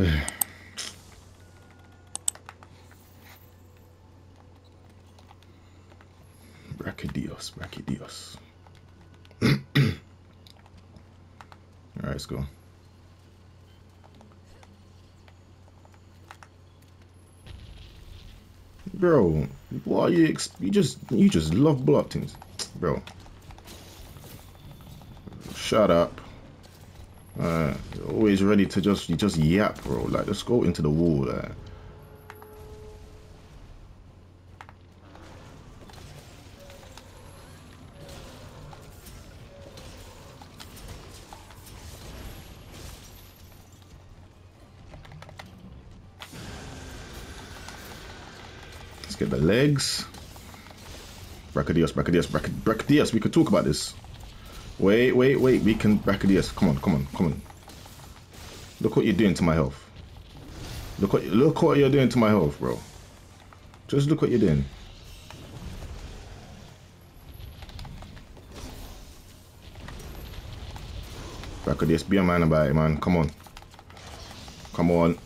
Brachydios, Brachydios. Alright, let's go. Bro, why you you just you just love block things, bro. Shut up. Uh, always ready to just you just yap, bro. Like just go into the wall. Uh. Let's get the legs. Brachydios, Brachydios, Brachydios. We could talk about this. Wait, wait, wait. We can Brachydios. Come on, come on, come on. Look what you're doing to my health. Look what look what you're doing to my health, bro. Just look what you're doing. Brachydios, be a man about it, man. Come on. Come on.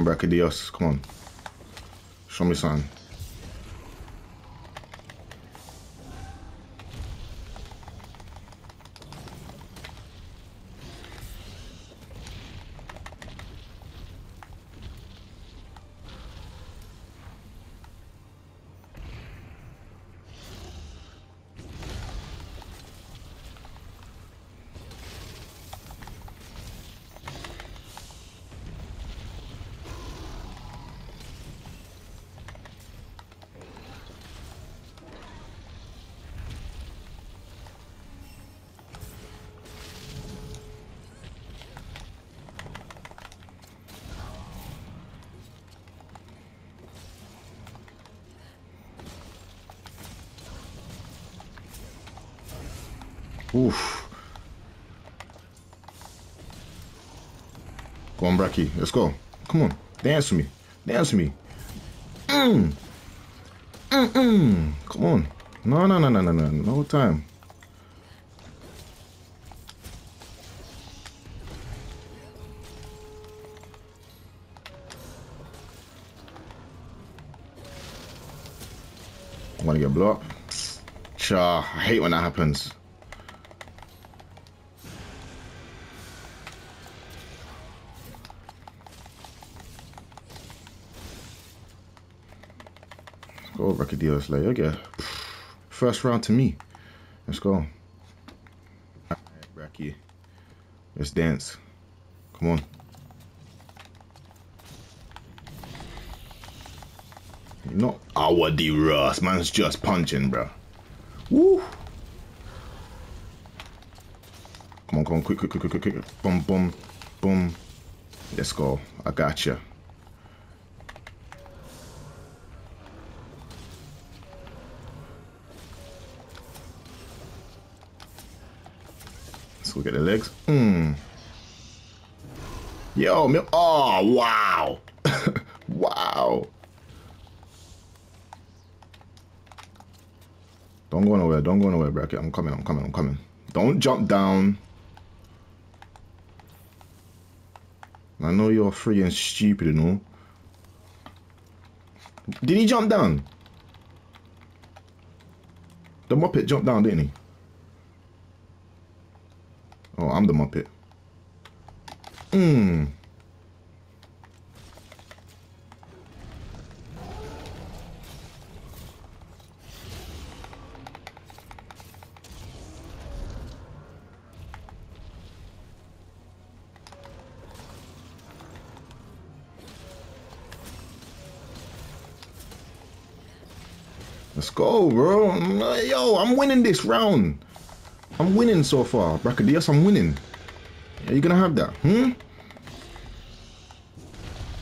Come on, Brachydios. Come on. Show me something. Go on, Bracky. Let's go. Come on. Dance with me. Dance with me. Mm. Mm-mm. Come on. No, no, no, no, no, no. No time. I want to get blocked. Cha, I hate when that happens. Go, Brachydios. Like, okay. First round to me. Let's go. Alright, Bracky. Let's dance. Come on. Not our D Ross. Man's just punching, bro. Woo. Come on, come on, quick, quick, quick, quick, quick, quick. Boom, boom, boom. Let's go. I got you. Look at the legs. Hmm. Yo. Oh, wow. wow. Don't go nowhere. Don't go nowhere, bracket. I'm coming. I'm coming. I'm coming. Don't jump down. I know you're free and stupid and all. Did he jump down? The Muppet jumped down, didn't he? Oh, I'm the Muppet. Mmm. Let's go, bro. Yo, I'm winning this round. I'm winning so far. Brachydios, I'm winning. Are you gonna have that? Hmm?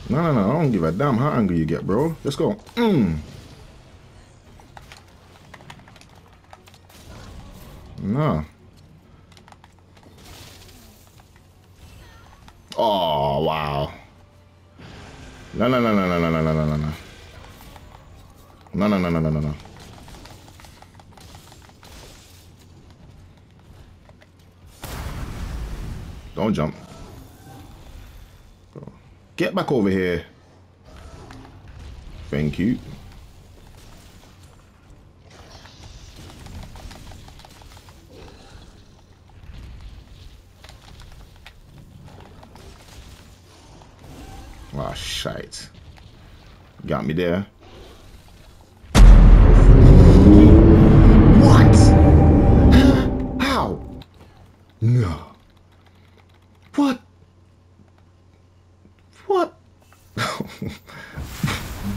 No, no, no. I don't give a damn how angry you get, bro. Let's go. Mmm. No. Oh, wow. No, no, no, no, no, no, no, no, no, no. No, no, no, no, no, no, no. Don't jump. Get back over here. Thank you. Ah, oh, shite. Got me there. What? How? No. What? What?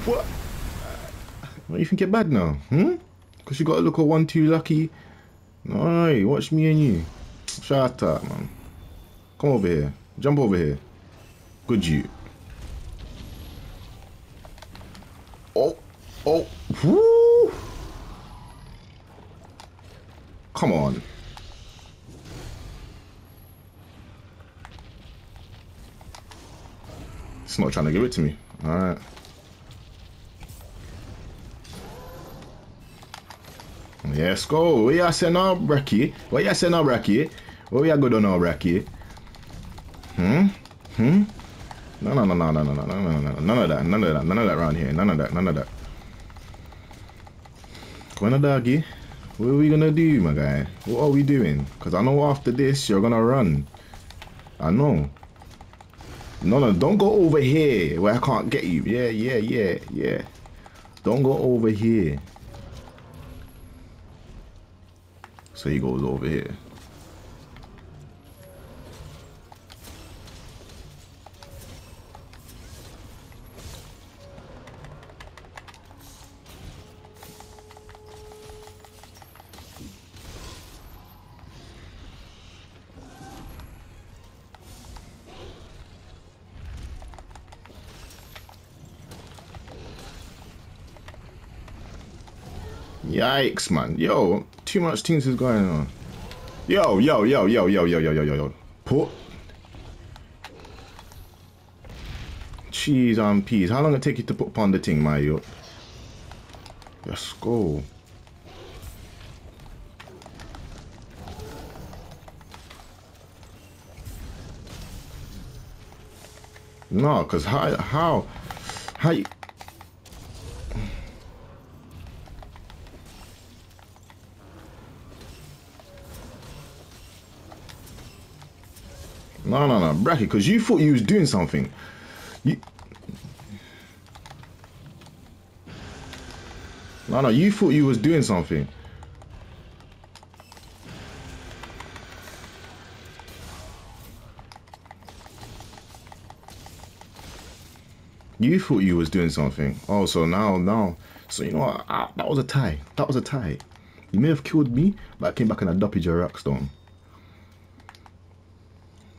What? What you think you're bad now? Hmm? Because you got to look at one too lucky. Alright, watch me and you. Shut up, man. Come over here. Jump over here. Good you. Oh, oh, whoo. Come on. It's not trying to give it to me. Alright. Yes, go. What you say now, Bracky? What you say now, Bracky? What you go do now, Bracky? Hmm? Hmm? No, no, no, no, no, no, no, no, no, no, none of that, none of that, none of that around here, none of that, none of that. Come on, doggy. What are we gonna do, my guy? What are we doing? Because I know after this, you're gonna run. I know. No, no, don't go over here where I can't get you. Yeah, yeah, yeah, yeah. Don't go over here. So he goes over here. Yikes, man. Yo, too much things is going on. Yo, yo, yo, yo, yo, yo, yo, yo, yo, yo. Put. Cheese on peas. How long it take you to put upon the thing, my yo? Let's go. No, cause how how how you No, no, no, Bracky, because you thought you was doing something. You... No, no, you thought you was doing something. You thought you was doing something. Oh, so now, now. So you know what? Ah, that was a tie. That was a tie. You may have killed me, but I came back and I duppied your rockstone.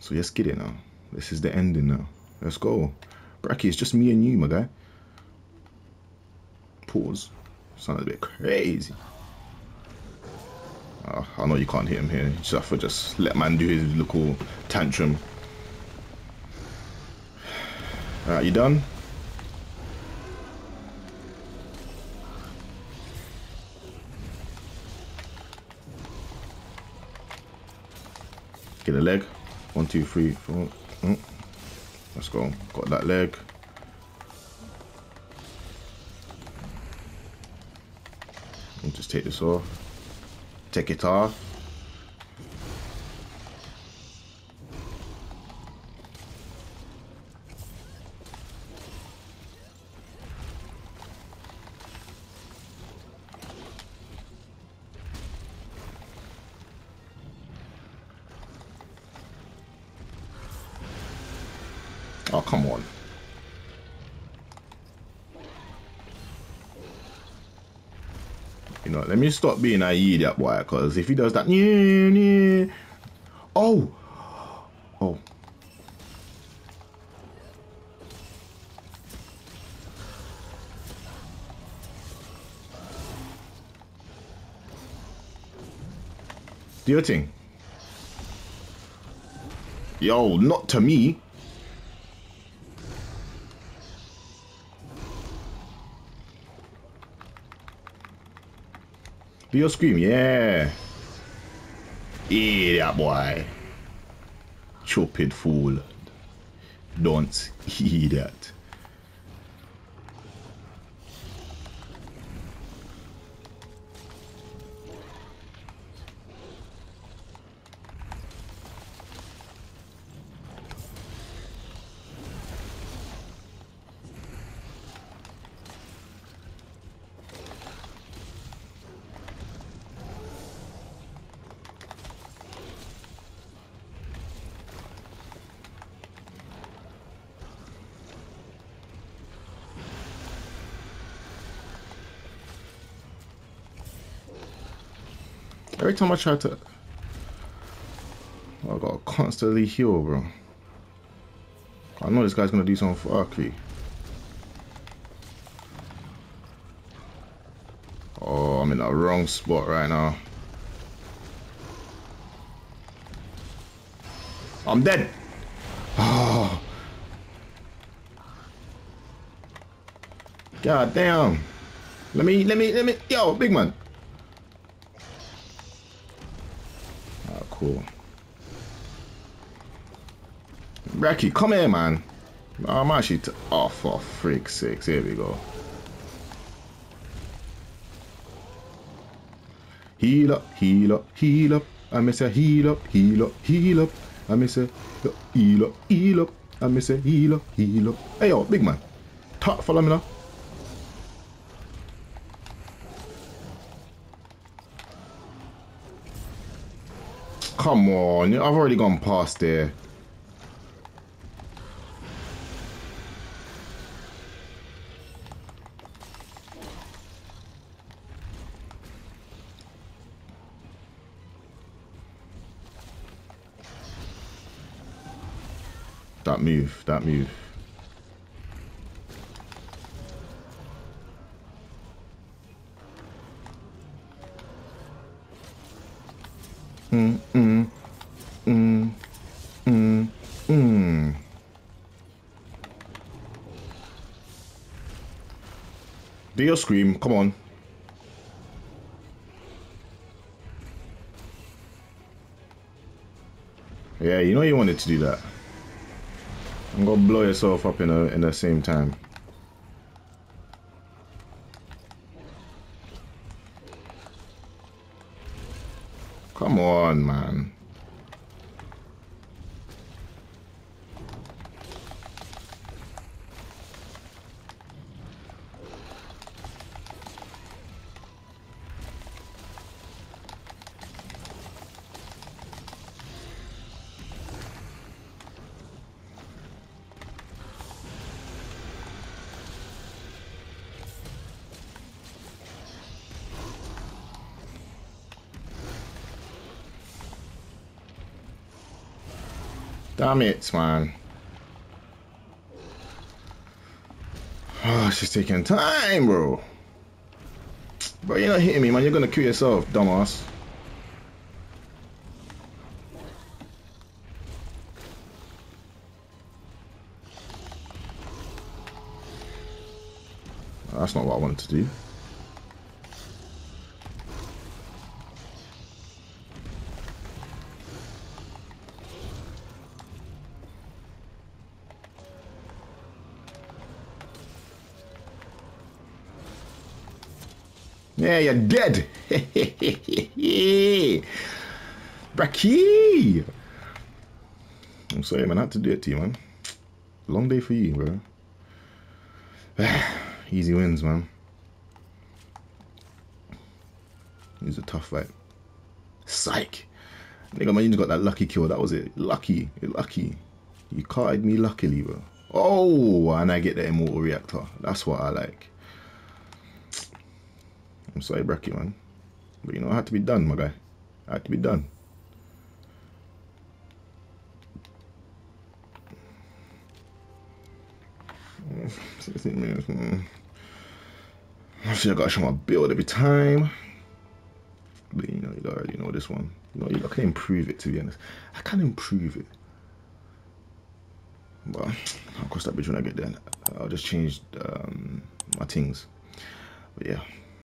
So let's get it now. This is the ending now. Let's go. Bracky, it's just me and you, my guy. Pause. Sounds a bit crazy. Oh, I know you can't hear him here. You just have to just let man do his little tantrum. Alright, you done? Get a leg. One, two, three, four. Mm. Let's go. Got that leg. We'll just take this off. Take it off. Me stop being a idiot boy, because if he does that. Oh, oh. Do your thing. Yo, not to me. Do your scream, yeah. Yeah, that boy. Stupid fool. Don't hear that. Every time I try to... I gotta constantly heal, bro. I know this guy's gonna do something fucky. Oh, I'm in the wrong spot right now. I'm dead. Oh. God damn. Let me, let me, let me, yo, big man. Cool. Bracky, come here, man. I'm actually. Oh, for freak's sakes. Here we go. Heal up, heal up, heal up. I miss a heal up, heal up, heal up. I miss a heal up, heal up. I miss a heal up, heal up. Hey, yo, big man. Talk, follow me now. Come on, I've already gone past there. That move, that move. Mm, mm, mm, mm, mm. Do your scream, come on. Yeah, you know you wanted to do that. I'm gonna blow yourself up in a in the same time. Damn it, man. Oh, she's taking time, bro. Bro, you're not hitting me, man. You're gonna kill yourself, dumbass. That's not what I wanted to do. Yeah, you're dead. Bracky. I'm sorry, man. I had to do it to you, man. Long day for you, bro. Easy wins, man. He's a tough fight. Psych. Nigga, man, you got that lucky kill. That was it. Lucky. Lucky. You carded me luckily, bro. Oh, and I get the immortal reactor. That's what I like. I'm sorry, Bracky, man. But you know, it had to be done, my guy. It had to be done. Sixteen minutes. See, I gotta show my build every time. But you know, you already know this one. You know, I can improve it to be honest. I can improve it. But I'll cross that bridge when I get there. I'll just change um, my things. But yeah.